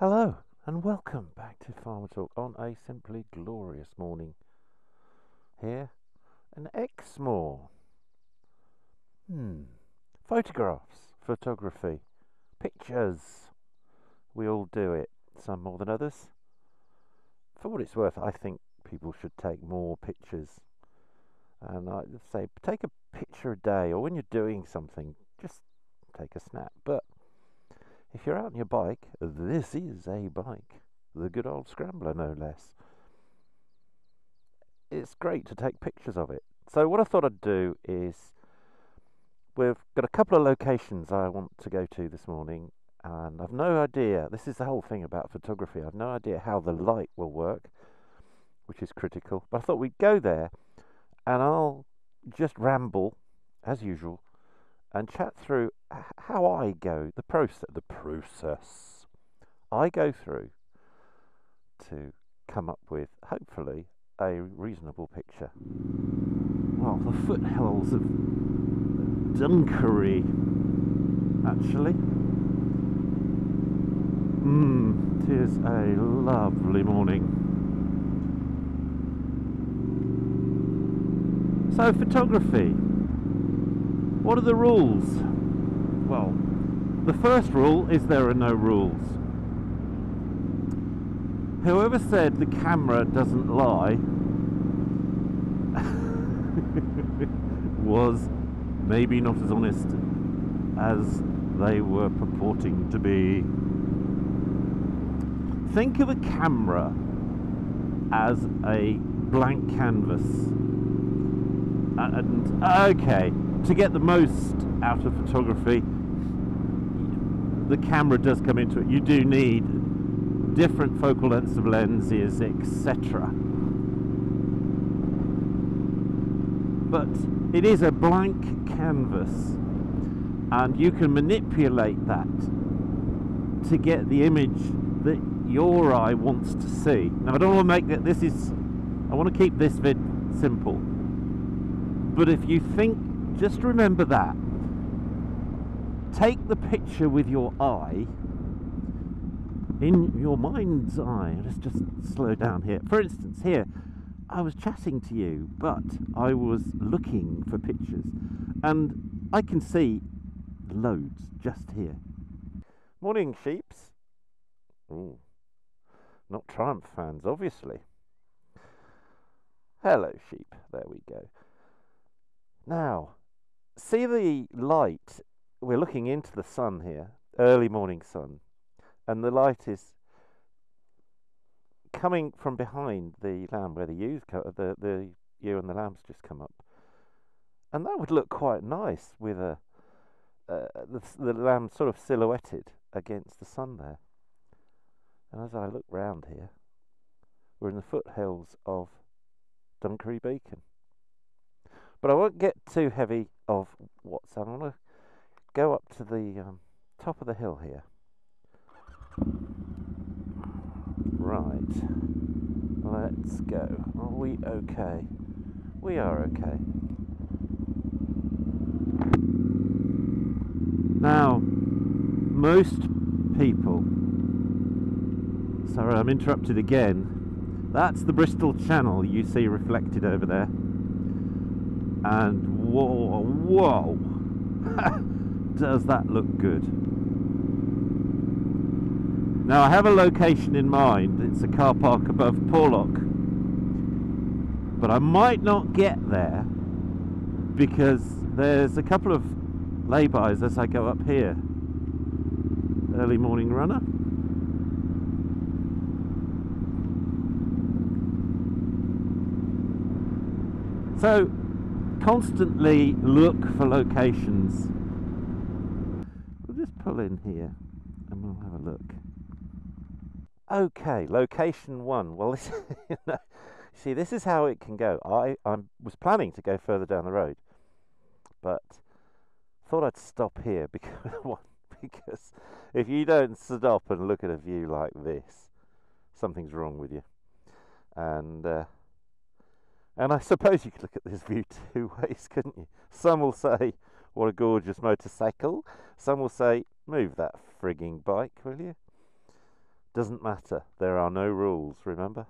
Hello and welcome back to FarmerTorque on a simply glorious morning here in Exmoor. Hmm. Photographs, photography, pictures. We all do it, some more than others. For what it's worth, I think people should take more pictures. And I say, take a picture a day, or when you're doing something, just take a snap. But if you're out on your bike, this is a bike. The good old scrambler, no less. It's great to take pictures of it. So, what I thought I'd do is we've got a couple of locations I want to go to this morning, and I've no idea. This is the whole thing about photography. I've no idea how the light will work, which is critical. But I thought we'd go there, and I'll just ramble, as usual, and chat through how I go, the process, the process I go through to come up with, hopefully, a reasonable picture. Well, the foothills of Dunkery, actually. Hmm, it is a lovely morning. So, photography. What are the rules? Well, the first rule is there are no rules. Whoever said the camera doesn't lie was maybe not as honest as they were purporting to be. Think of a camera as a blank canvas. And okay, to get the most out of photography, the camera does come into it. You do need different focal lengths of lenses, etc. But it is a blank canvas, and you can manipulate that to get the image that your eye wants to see. Now, I don't want to make that this is, I want to keep this vid simple. But if you think just remember that. Take the picture with your eye in your mind's eye. Let's just slow down here. For instance, here, I was chatting to you, but I was looking for pictures, and I can see loads just here. Morning, sheeps. Ooh, not Triumph fans, obviously. Hello, sheep. There we go. Now, see the light? We're looking into the sun here, early morning sun, and the light is coming from behind the lamb where the ewes co- the the ewe and the lambs just come up, and that would look quite nice with a uh, the the lamb sort of silhouetted against the sun there. And as I look round here, we're in the foothills of Dunkery Beacon. But I won't get too heavy of what's. To go up to the um, top of the hill here. Right. Let's go. Are we okay? We are okay. Now, most people. Sorry, I'm interrupted again. That's the Bristol Channel you see reflected over there and whoa, whoa, does that look good? Now I have a location in mind. It's a car park above Porlock, but I might not get there because there's a couple of laybys as I go up here. Early morning runner. So constantly look for locations. Pull in here and we'll have a look. Okay, location one. Well, this, you know, see, this is how it can go. I I was planning to go further down the road, but thought I'd stop here because because if you don't stop and look at a view like this, something's wrong with you. And uh, and I suppose you could look at this view two ways, couldn't you? Some will say, what a gorgeous motorcycle. Some will say, move that frigging bike, will you? Doesn't matter. There are no rules, remember?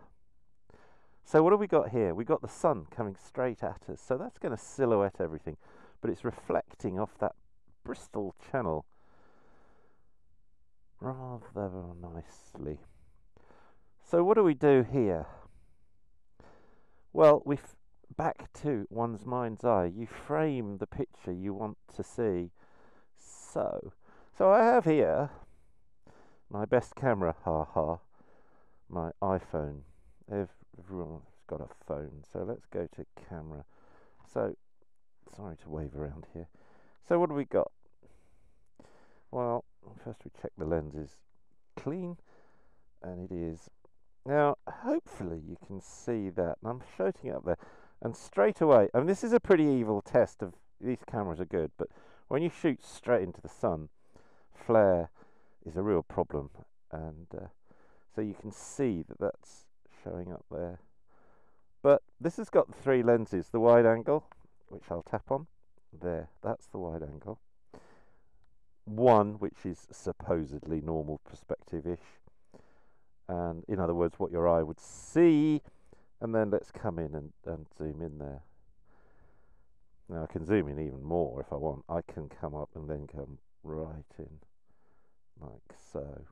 So what have we got here? We've got the sun coming straight at us. So that's going to silhouette everything. But it's reflecting off that Bristol channel rather nicely. So what do we do here? Well, we back to one's mind's eye. You frame the picture you want to see. So, so I have here my best camera, ha ha, my iPhone. Everyone's got a phone, so let's go to camera. So, sorry to wave around here. So what do we got? Well, first we check the lens is clean, and it is. Now, hopefully you can see that. And I'm shooting up there. And straight away, I mean, this is a pretty evil test of these cameras are good, but when you shoot straight into the sun, flare is a real problem. And uh, so you can see that that's showing up there. But this has got three lenses the wide angle, which I'll tap on. There, that's the wide angle. One, which is supposedly normal perspective ish. And in other words, what your eye would see. And then let's come in and, and zoom in there. Now I can zoom in even more if I want. I can come up and then come right in like so.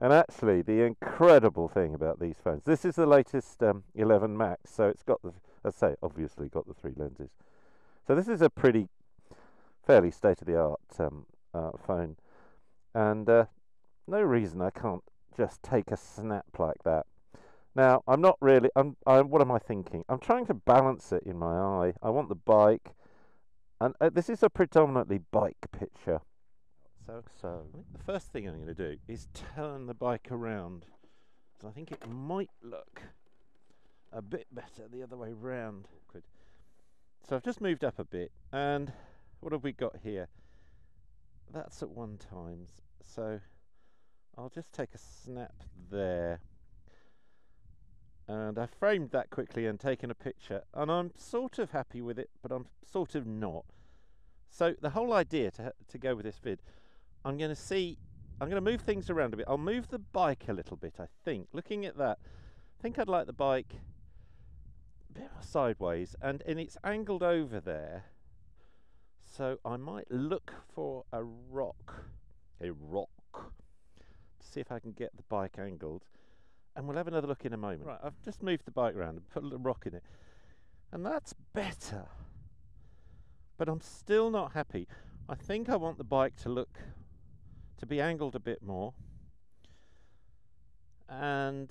And actually, the incredible thing about these phones, this is the latest um, 11 Max, so it's got the, as I say, obviously got the three lenses. So this is a pretty, fairly state-of-the-art um, uh, phone, and uh, no reason I can't just take a snap like that. Now, I'm not really, I'm, I'm, what am I thinking? I'm trying to balance it in my eye. I want the bike, and uh, this is a predominantly bike picture. So, so the first thing I'm going to do is turn the bike around. So I think it might look a bit better the other way round. So I've just moved up a bit, and what have we got here? That's at one times. So I'll just take a snap there. And I framed that quickly and taken a picture, and I'm sort of happy with it, but I'm sort of not. So the whole idea to to go with this vid I'm going to see, I'm going to move things around a bit. I'll move the bike a little bit, I think. Looking at that, I think I'd like the bike a bit sideways and, and it's angled over there. So I might look for a rock, a rock, to see if I can get the bike angled. And we'll have another look in a moment. Right, I've just moved the bike around and put a little rock in it. And that's better. But I'm still not happy. I think I want the bike to look to be angled a bit more and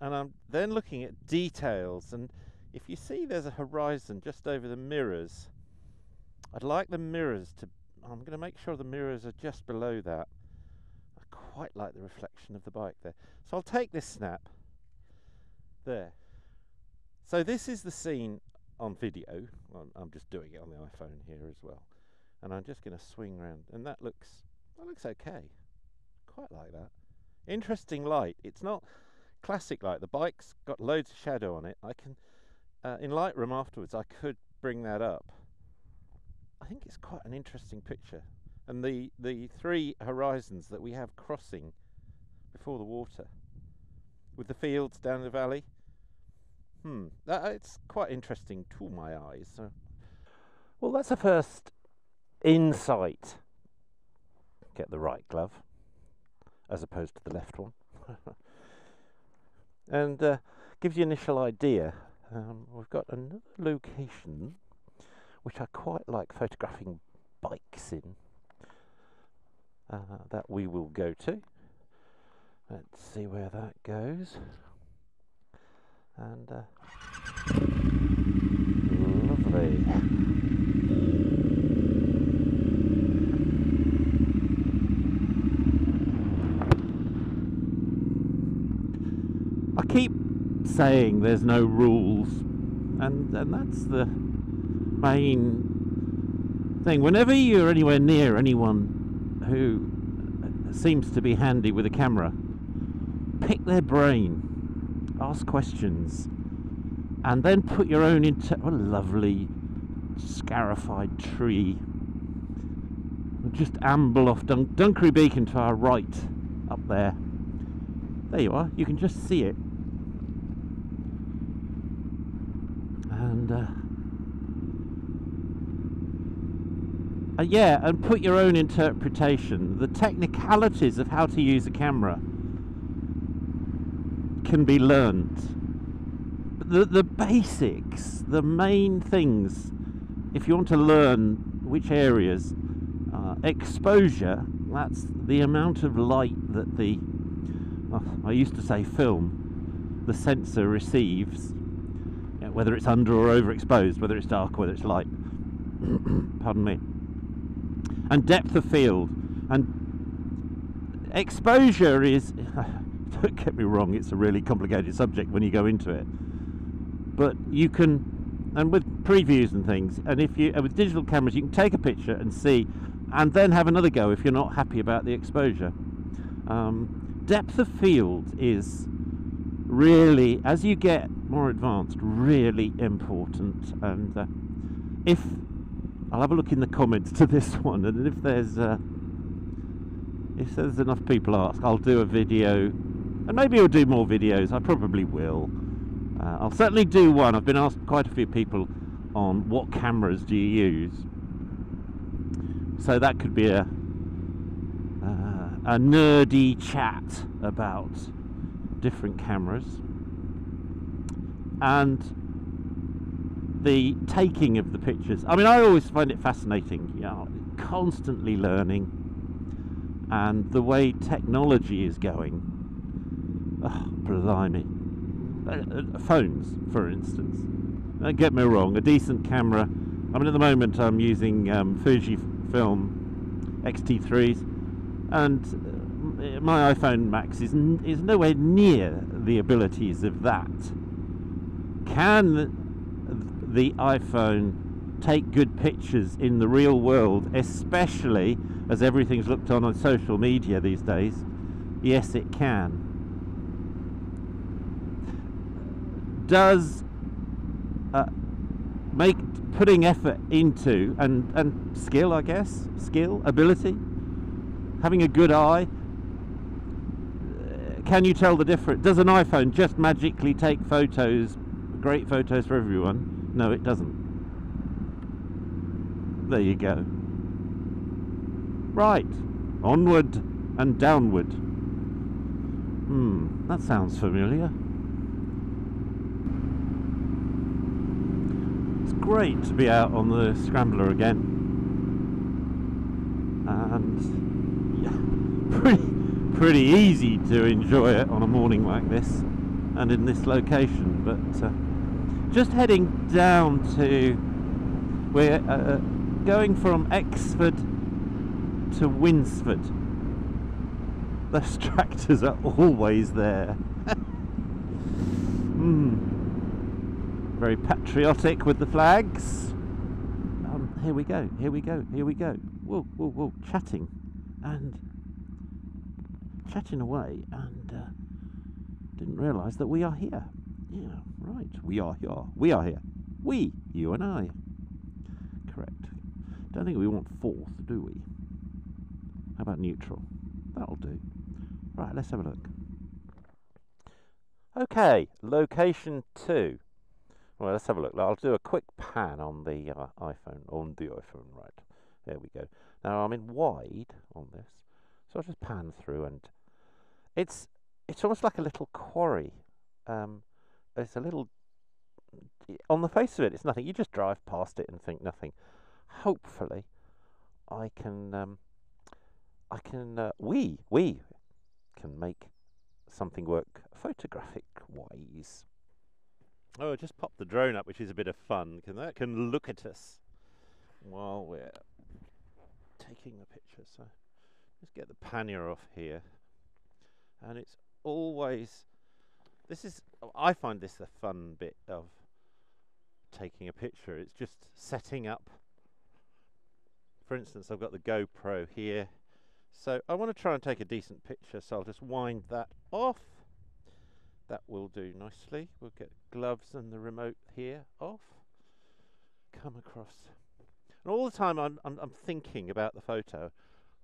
and I'm then looking at details and if you see there's a horizon just over the mirrors I'd like the mirrors to I'm going to make sure the mirrors are just below that quite like the reflection of the bike there. So I'll take this snap. There. So this is the scene on video. I'm just doing it on the iPhone here as well. And I'm just going to swing around and that looks that looks okay. Quite like that. Interesting light. It's not classic light. The bike's got loads of shadow on it. I can uh, in Lightroom afterwards I could bring that up. I think it's quite an interesting picture and the the three horizons that we have crossing before the water with the fields down the valley hmm that, it's quite interesting to my eyes so well that's the first insight. Get the right glove as opposed to the left one. and uh, gives you initial idea. Um, we've got another location which I quite like photographing bikes in uh, that we will go to. Let's see where that goes. And uh, lovely. I keep saying there's no rules, and and that's the main thing. Whenever you're anywhere near anyone who seems to be handy with a camera, pick their brain, ask questions, and then put your own into a lovely scarified tree. We'll just amble off Dun- Dunkery Beacon to our right up there. There you are. You can just see it. And uh, uh, yeah, and put your own interpretation. The technicalities of how to use a camera can be learned. The, the basics, the main things, if you want to learn which areas, uh, exposure, that's the amount of light that the, I used to say film, the sensor receives, whether it's under or overexposed, whether it's dark, whether it's light. Pardon me and depth of field. And exposure is, don't get me wrong, it's a really complicated subject when you go into it. But you can, and with previews and things, and if you, with digital cameras, you can take a picture and see, and then have another go if you're not happy about the exposure. Um, depth of field is really, as you get more advanced, really important. And uh, if I'll have a look in the comments to this one, and if there's uh, if there's enough people ask, I'll do a video, and maybe I'll do more videos. I probably will. Uh, I'll certainly do one. I've been asked quite a few people on what cameras do you use, so that could be a uh, a nerdy chat about different cameras and the taking of the pictures. I mean, I always find it fascinating, you know, constantly learning and the way technology is going. Oh, blimey. Uh, uh, phones, for instance. Don't get me wrong, a decent camera. I mean, at the moment I'm using um, Fujifilm X-T3s and uh, my iPhone Max is, is nowhere near the abilities of that. Can the iPhone take good pictures in the real world, especially as everything's looked on on social media these days? Yes, it can. Does uh, make putting effort into and and skill, I guess, skill, ability, having a good eye. Uh, can you tell the difference? Does an iPhone just magically take photos, great photos for everyone? No, it doesn't. There you go. Right. Onward and downward. Hmm, that sounds familiar. It's great to be out on the scrambler again. And yeah, pretty, pretty easy to enjoy it on a morning like this and in this location, but uh, just heading down to we're uh, uh, going from Exford to Winsford. Those tractors are always there. Mm. very patriotic with the flags. Um, here we go here we go here we go. Whoa whoa whoa chatting and chatting away and uh, didn't realise that we are here yeah, right. We are here. We are here. We, you and I. Correct. Don't think we want fourth, do we? How about neutral? That'll do. Right, let's have a look. Okay, location two. Well, let's have a look. I'll do a quick pan on the uh, iPhone, on the iPhone, right. There we go. Now I'm in wide on this, so I'll just pan through and it's it's almost like a little quarry. Um, it's a little on the face of it it's nothing. You just drive past it and think nothing. Hopefully i can um, i can uh, we we can make something work photographic wise. Oh just pop the drone up which is a bit of fun. Can that can look at us while we're taking the picture. So let's get the pannier off here. And it's always this is, I find this a fun bit of taking a picture. It's just setting up. For instance, I've got the GoPro here. So I want to try and take a decent picture, so I'll just wind that off. That will do nicely. We'll get gloves and the remote here off. Come across. And all the time I'm, I'm, I'm thinking about the photo.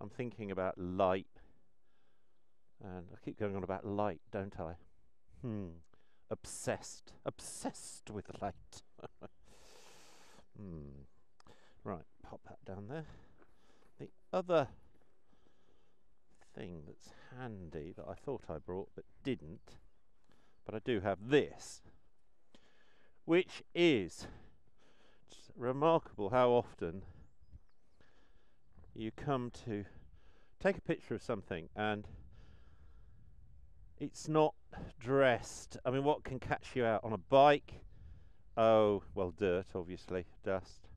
I'm thinking about light, And I keep going on about light, don't I? Hmm. Obsessed. Obsessed with light. hmm. Right, pop that down there. The other thing that's handy that I thought I brought but didn't, but I do have this, which is remarkable how often you come to take a picture of something and it's not dressed. I mean, what can catch you out on a bike? Oh, well, dirt, obviously, dust.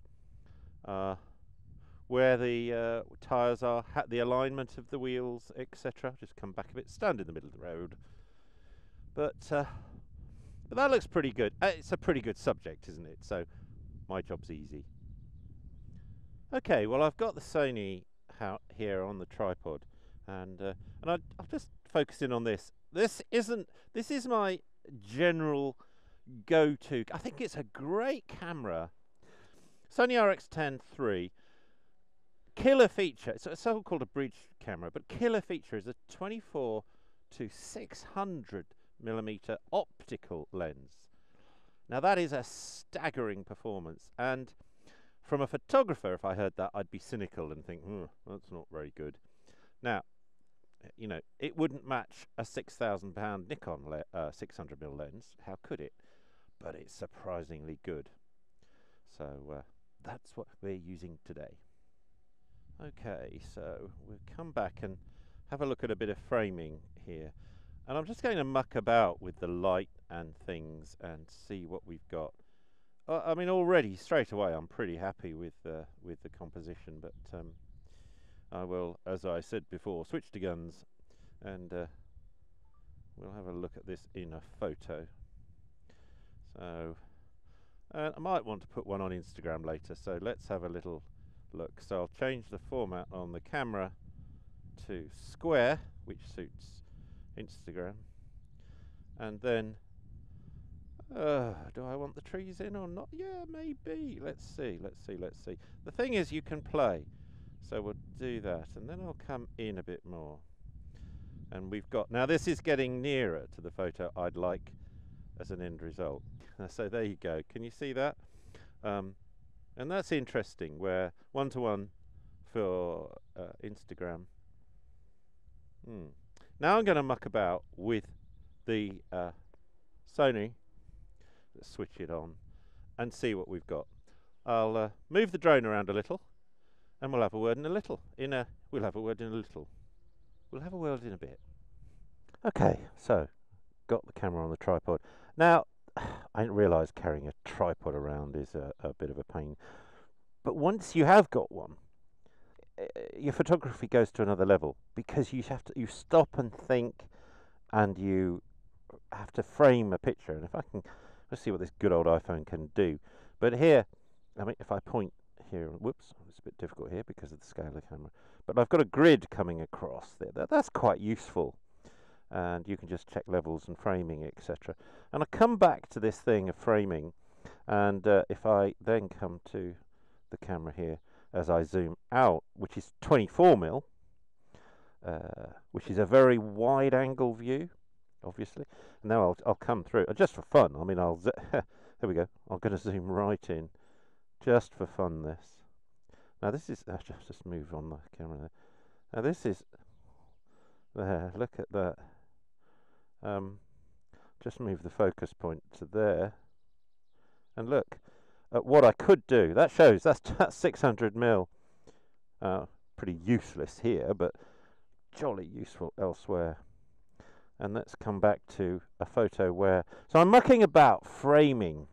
Uh, where the uh, tyres are, the alignment of the wheels, etc. Just come back a bit, stand in the middle of the road. But, uh, but that looks pretty good. Uh, it's a pretty good subject, isn't it? So my job's easy. Okay, well I've got the Sony here on the tripod, and uh, and I, I'll just focus in on this. This isn't. This is my general go-to. I think it's a great camera. Sony RX10 III. Killer feature. It's a so-called a bridge camera, but killer feature is a 24 to 600 millimeter optical lens. Now that is a staggering performance, and from a photographer, if I heard that, I'd be cynical and think, hmm, that's not very good. Now, you know, it wouldn't match a six thousand pound Nikon le- uh, 600 mm lens. How could it? But it's surprisingly good. So uh, that's what we're using today. Okay, so we'll come back and have a look at a bit of framing here. And I'm just going to muck about with the light and things and see what we've got. Uh, I mean, already straight away, I'm pretty happy with uh, with the composition, but um, I will, as I said before, switch to guns, and uh, we'll have a look at this in a photo. So, uh, I might want to put one on Instagram later. So let's have a little look. So I'll change the format on the camera to square, which suits Instagram. And then, uh, do I want the trees in or not? Yeah, maybe. Let's see, let's see, let's see. The thing is, you can play. So we'll do that. And then I'll come in a bit more. And we've got, now this is getting nearer to the photo I'd like as an end result. so there you go. Can you see that? Um, and that's interesting, where one-to-one -one for uh, Instagram. Hmm. Now I'm going to muck about with the uh, Sony. Let's switch it on and see what we've got. I'll uh, move the drone around a little, and we'll have a word in a little. In a, we'll have a word in a little. We'll have a word in a bit. Okay, so got the camera on the tripod. Now, I didn't realise carrying a tripod around is a, a bit of a pain. But once you have got one, uh, your photography goes to another level because you have to you stop and think and you have to frame a picture and if I can let's see what this good old iPhone can do but here I mean if I point here whoops it's a bit difficult here because of the scale of the camera but I've got a grid coming across there that, that's quite useful and you can just check levels and framing etc and I come back to this thing of framing and uh, if I then come to the camera here as I zoom out, which is 24 mil, uh, which is a very wide angle view, obviously. And now I'll, I'll come through, uh, just for fun. I mean, I'll, there we go. I'm going to zoom right in, just for fun this. Now this is, I'll just, move on the camera there. Now this is, there, look at that. Um, just move the focus point to there. And look, at what I could do. That shows that's, that's 600 mil. Uh, pretty useless here, but jolly useful elsewhere. And let's come back to a photo where. So I'm mucking about framing,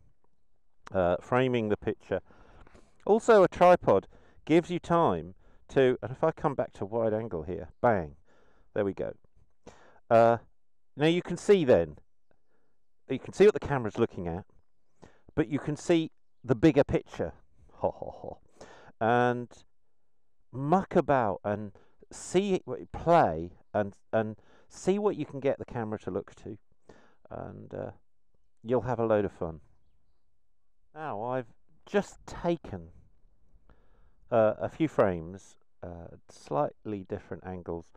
uh, framing the picture. Also, a tripod gives you time to. And if I come back to wide angle here, bang, there we go. Uh, now you can see then. You can see what the camera's looking at, but you can see the bigger picture. Ho, ho, ho. And muck about and see play and and see what you can get the camera to look to, and uh, you'll have a load of fun. Now I've just taken uh, a few frames, uh, slightly different angles,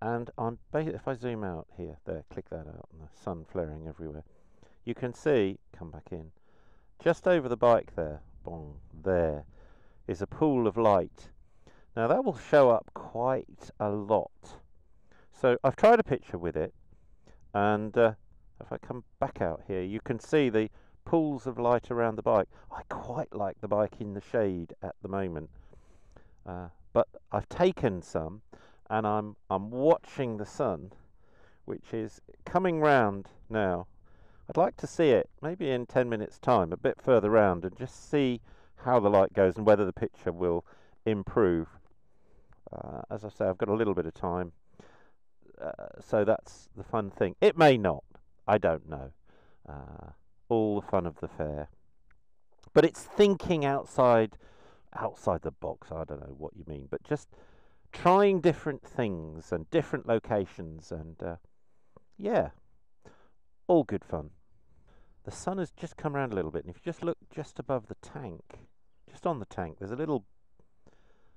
and I'm if I zoom out here, there, click that out, and the sun flaring everywhere. You can see, come back in, just over the bike there, bong, there, is a pool of light. Now that will show up quite a lot. So I've tried a picture with it, and uh, if I come back out here, you can see the pools of light around the bike. I quite like the bike in the shade at the moment. Uh, but I've taken some and I'm I'm watching the sun which is coming round now. I'd like to see it maybe in 10 minutes time a bit further round and just see how the light goes and whether the picture will improve. Uh, as I say I've got a little bit of time uh, so that's the fun thing. It may not. I don't know. Uh, all the fun of the fair. But it's thinking outside outside the box. I don't know what you mean, but just trying different things and different locations and uh, yeah, all good fun. The sun has just come around a little bit, and if you just look just above the tank, just on the tank, there's a little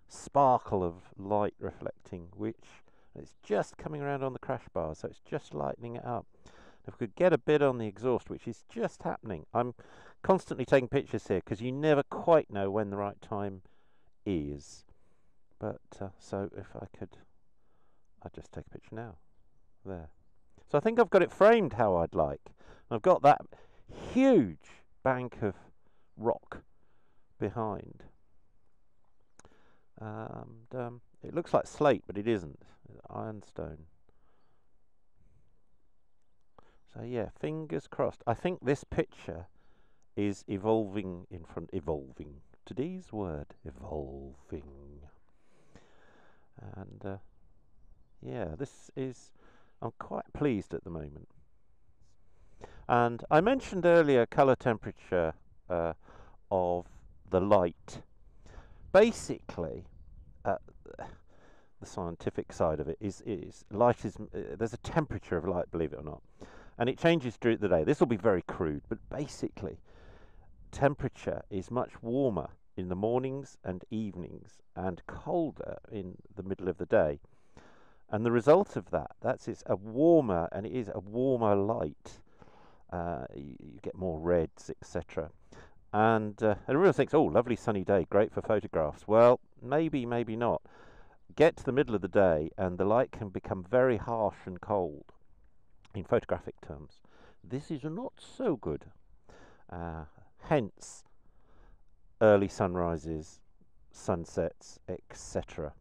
sparkle of light reflecting, which it's just coming around on the crash bar, so it's just lightening it up. If we could get a bit on the exhaust, which is just happening. I'm constantly taking pictures here because you never quite know when the right time is. But uh, so if I could, I'd just take a picture now. There. So I think I've got it framed how I'd like. I've got that huge bank of rock behind. And um, it looks like slate, but it isn't. It's Ironstone. So yeah, fingers crossed. I think this picture is evolving in front. Evolving. Today's word, evolving. And uh, yeah, this is. I'm quite pleased at the moment. And I mentioned earlier color temperature uh, of the light. Basically, uh, the scientific side of it is is light is uh, there's a temperature of light, believe it or not and it changes through the day. This will be very crude, but basically, temperature is much warmer in the mornings and evenings and colder in the middle of the day. And the result of that, that's it's a warmer, and it is a warmer light. Uh, you, you, get more reds, etc. And uh, everyone thinks, oh, lovely sunny day, great for photographs. Well, maybe, maybe not. Get to the middle of the day, and the light can become very harsh and cold in photographic terms. This is not so good. Uh, hence, early sunrises, sunsets, etc.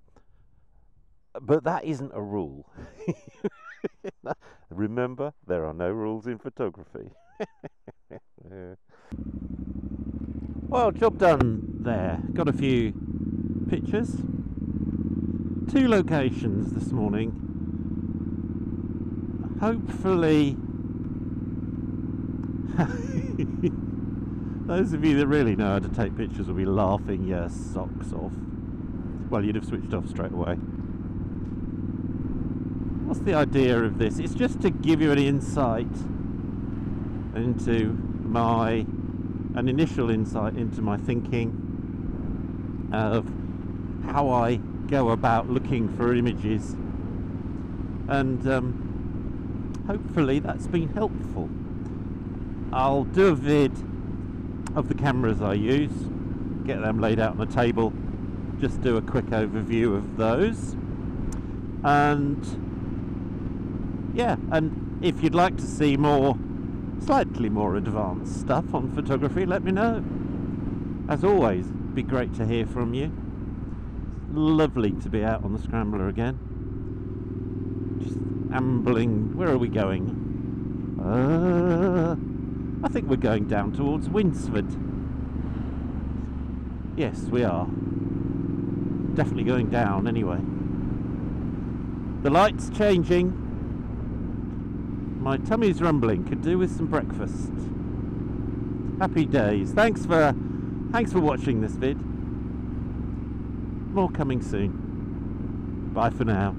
But that isn't a rule. Remember, there are no rules in photography. Well, job done there. Got a few pictures. Two locations this morning hopefully those of you that really know how to take pictures will be laughing your socks off. Well, you'd have switched off straight away. What's the idea of this? It's just to give you an insight into my, an initial insight into my thinking of how I go about looking for images. And um, hopefully that's been helpful. I'll do a vid of the cameras I use, get them laid out on the table, just do a quick overview of those. And yeah, and if you'd like to see more, slightly more advanced stuff on photography, let me know. As always, be great to hear from you. Lovely to be out on the scrambler again. Just ambling. Where are we going? Uh, I think we're going down towards Winsford. Yes, we are. Definitely going down anyway. The light's changing. My tummy's rumbling. Could do with some breakfast. Happy days. Thanks for thanks for watching this vid. More coming soon. Bye for now.